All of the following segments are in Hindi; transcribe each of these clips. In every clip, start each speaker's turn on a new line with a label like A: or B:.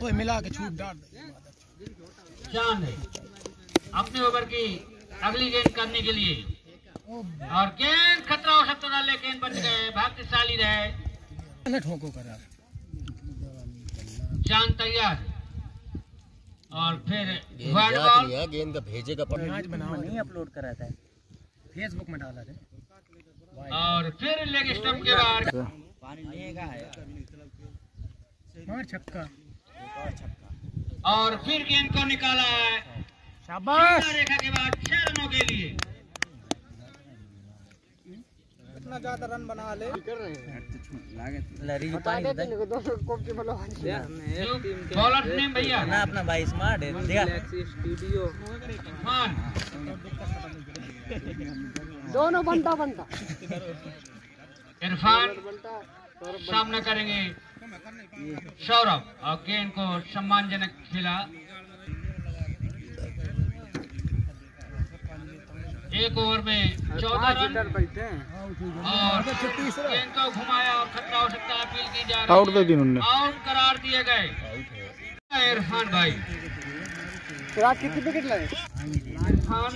A: तो मिला के छूट डाल
B: अपने ओवर की अगली गेंद करने के लिए और गेंद खतरा हो सकता था लेकिन बच गए भाग्यशाली रहे
A: ठोको करा
B: चाँद तैयार और फिर
C: गेंद है भेजेगा
A: नहीं अपलोड करा था। फेसबुक में डाला था
B: और फिर लेग स्टंप के बाद
A: मार छक्का।
B: और फिर गेंद को निकाला है।
A: शाबाश।
B: रेखा के बाद छह रनों के लिए।
A: इतना ज़्यादा रन बना ले।
B: बॉलर नेम भैया।
D: ना अपना भाई स्मार्ट है। देखा।
B: मान
A: दोनों बनता बनता
B: इरफान सामना करेंगे सौरभ। और गेंद को सम्मानजनक खेला। एक ओवर में चौदह रन। और गेंद को घुमाया और खतरा हो सकता है अपील की जा रही आउट दे दी आउट करार दिए गए। इरफान भाई।
A: कितने विकेट लगे
B: इरफान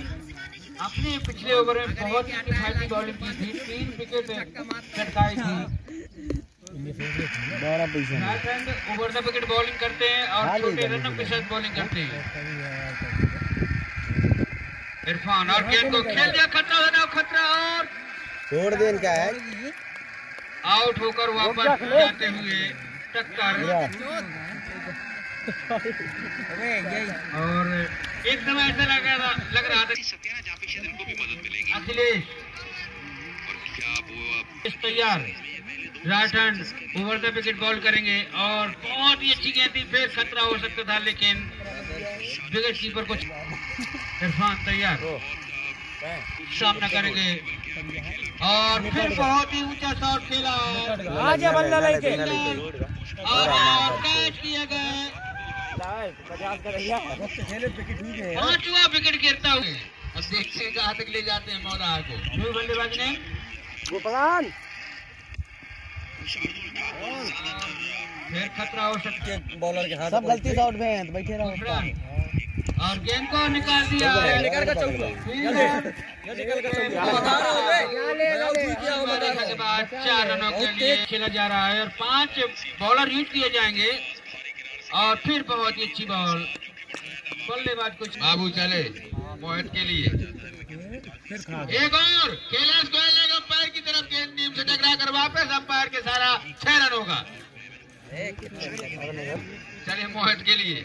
B: अपने पिछले ओवर में बहुत ही किफायती बॉलिंग की थी तीन विकेट चटकाई थी ओवर द विकेट बॉलिंग करते हैं और छोटे रनों के साथ बॉलिंग करते हैं। इरफान और गेंद को खेल दिया खतरा बना खतरा और
C: छोड़ दे इनका है।
B: आउट होकर वापस जाते हुए टक्कर। और एकदम ऐसा लग रहा था लग रहा था। अखिलेश। इस तैयार। Right hand over the wicket ball करेंगे और बहुत ही अच्छी गेंद थी फिर खतरा हो सकता था लेकिन विकेट कीपर को इरफान तैयार। सामना करेंगे। और फिर बहुत ही ऊँचा शॉट खेला।
A: आजा बल्ला लेके।
B: और कैच किया गया। पांचवा विकेट गिरता हुआ अब देखते हैं कहाँ तक ले जाते हैं मौला को न्यू बल्लेबाज ने
A: गोपाल
B: फिर खतरा हो सकता है
D: बॉलर के हाथ सब गलती से आउट में हैं तो बैठे रहो
B: और गेंद को निकाल दिया देखा के बाद चार रनों के लिए खेला जा रहा है और पाँच बॉलर यूज़ किए जाएँगे और फिर बहुत ही अच्छी बॉल। बल्लेबाज कुछ बाबू चले। मोहित के लिए। एक और। कैलाश गोयल ने अंपायर की तरफ़ गेंद नीम से टकरा कर वापस अंपायर के सारा छह रन होगा। चले मोहित के लिए।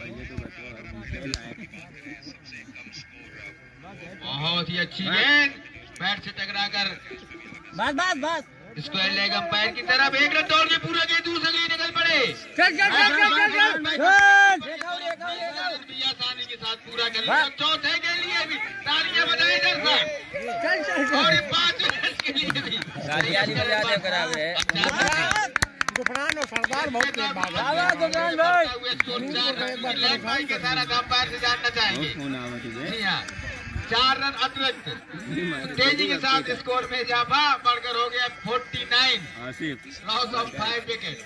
B: बहुत ही अच्छी गेंद। बैट से टकरा कर
D: बस बस बस।
B: स्क्वायर लेग अंपायर की तरफ़ एक रन दौड़ के पूरा गेंद दूसरे के लिए निकल पड़े
A: चल चल चल चल चल चल
B: भी आसानी के साथ पूरा कर लिया चौथे के लिए भी तालियाँ बजाई दर्शक
A: चल चल
B: और ये रन के लिए भी
D: गाड़ी आली में जाते खराब है
A: गुफरान और सरदार बहुत तेज भागा
B: भाई के सारा अंपायर से जानना चाहेंगे जी हाँ चार रन अतिरिक्त। तेज़ी के साथ स्कोर में इजाफा, बढ़कर हो गया 49 लॉस ऑफ़ फाइव विकेट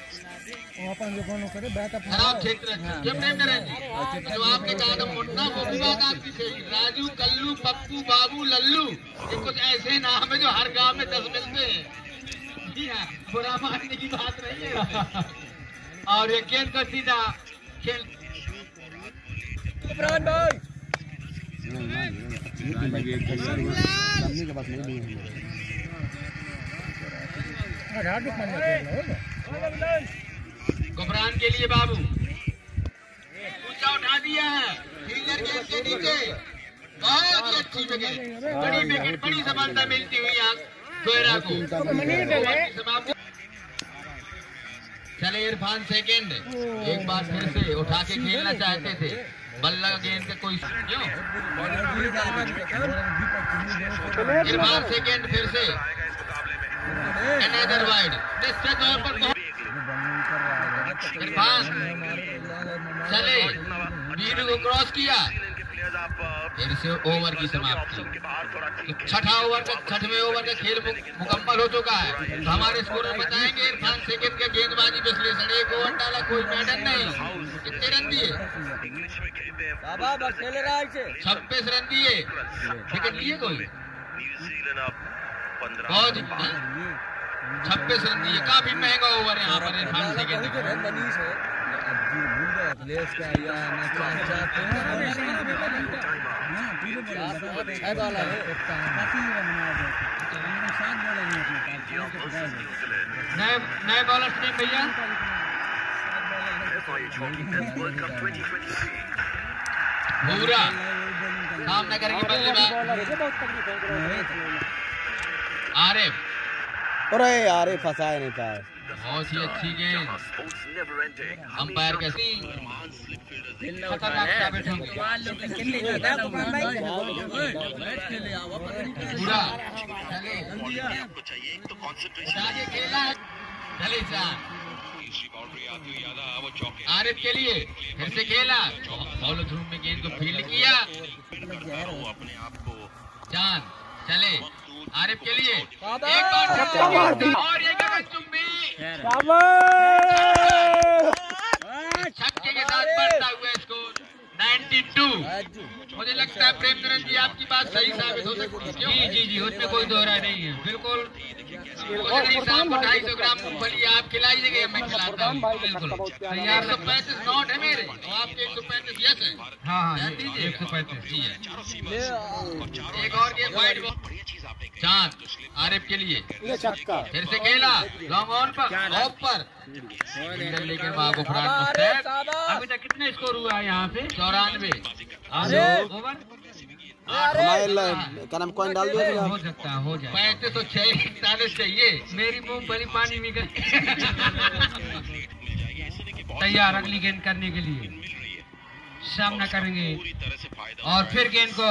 B: खराब क्षेत्र जो आपने कहा था वो भी बात आपकी सही। राजू, कल्लू, पप्पू, बाबू, लल्लू, ये कुछ ऐसे नाम है जो हर गाँव में दस मिलते हैं। जी हाँ बुरा मानने की बात नहीं है। और ये गेंद को सीधा खेल।
A: मारने
B: घबरान के लिए बाबू। ऊँचा उठा दिया है। फील्डर गेंद के नीचे। बहुत ही अच्छी विकेट बड़ी विकेट बड़ी सफलता मिलती हुई यहाँ गोयरा को। चले इरफान सेकंड। एक बार फिर से उठा के खेलना चाहते थे। बल्ला गेंद का कोई क्यों इरफान सेकंड फिर से। अनदर वाइड निश्चित तौर पर चले। वीरू को क्रॉस किया। फिर से ओवर की समाप्ति। तो छठा ओवर का छठवें ओवर का खेल मुकम्मल हो चुका है। तो हमारे स्कोर बताएँगे, इरफान सेकंड के गेंदबाजी विश्लेषण। एक ओवर डाला, कोई मैडल नहीं। कितने रन दिए?
D: बाबा बस खेले रहा है
B: छब्बीस रन दिए विकेट लिए कोई? बहुत छब्बीस रन दिए काफ़ी महँगा ओवर यहाँ पर इरफान का नए नए बॉलर भैया भूरा सामना करेंगे बल्लेबाज आरिफ।
C: अरे ये फंसाया नहीं पाए
B: बहुत ही अच्छी गेंद। अंपायर कैसी पूरा आगे खेला चले आरिफ के लिए फिर से खेला। बॉल ध्रुव में गेंद को फ़ील्ड किया। जान चले। आरिफ के लिए। एक और और अगर चुम्बी छक्के के साथ बढ़ता हुआ स्कोर 92 मुझे लगता है प्रेम जी आपकी बात सही साबित हो सकती है। जी जी जी उसमें कोई दोहरा नहीं है। बिल्कुल। ढाई सौ ग्राम मूंगफली आप खिलाइएगा मैं खिलाता हूँ तैयार सौ पैंतीस नोट है मेरे तो आपके एक सौ पैंतीस यस है हाँ हाँ एक सौ पैंतीस है एक और गेम वाइड चाँद आरिफ के लिए फिर से खेला लॉन्ग ऑन पर ऑफ़ पर वहाँ को फरार अभी तक कितने स्कोर हुआ है यहाँ पे चौरानवे ओवर
C: हमारे क्या नाम कॉइन डाल दिया?
B: हो सकता है हो जाए। इकतालीस चाहिए। मेरी मूंगफली पानी में तैयार अगली गेंद करने के लिए। सामना करेंगे। और फिर गेंद को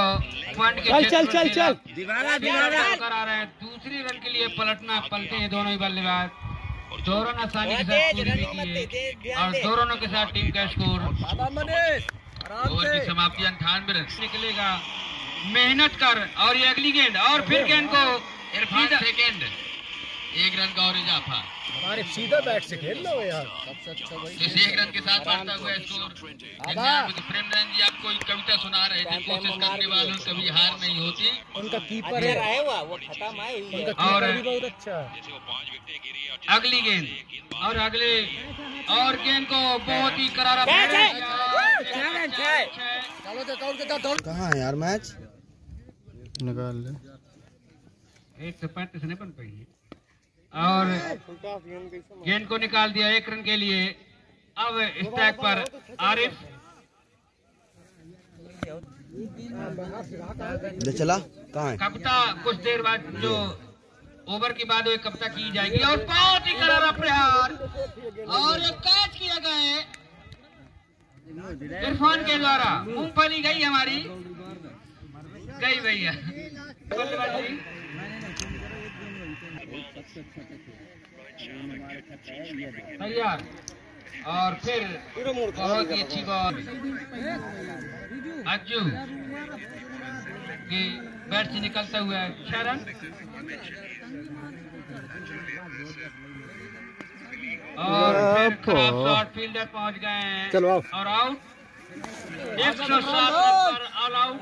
B: पॉइंट के चल चल चल चल। करा रहे हैं। दूसरी रन के लिए पलटना पलटे हैं दोनों ही बल्लेबाज। दोनों ने आसानी के साथ पूरी है और दोनों के साथ टीम का स्कोर ओवर की समाप्ति अंठानवे रन निकलेगा। मेहनत कर और ये अगली गेंद और फिर गेंद को सेकंड। एक रन का और इजाफा।
A: अरे सीधा बैट से खेल लो यार।
B: इस एक रन के साथ बढ़ता हुआ स्कोर। तो प्रेम रंजन जी आपको एक कविता सुना रहे थे कोशिश करने वालों कभी हार नहीं होती।
A: उनका कीपर है। उनका कीपर भी बहुत अच्छा
B: अगली गेंद। और अगले और गेंद को बहुत ही करारा
C: कहाँ है यार मैच?
A: निकाल ले।
B: एक सौ पैंतीस नहीं बन पाई और गेंद को निकाल दिया एक रन के लिए। अब स्ट्राइक पर आरिफ।
C: चला। कहाँ है?
B: कप्ता कुछ देर बाद जो ओवर के बाद एक कप्ता की जाएगी और बहुत ही करारा प्रहार। और एक कैच किया गया इरफान के द्वारा। मूंगफली गई हमारी। गई भैया। तैयार। और फिर बहुत ही अच्छी बॉल अज्जू की बैट से निकलता हुआ रन और शॉर्ट फील्डर पहुँच गए हैं।
A: चलो आओ।
B: और आउट एक सौ सात ऑल आउट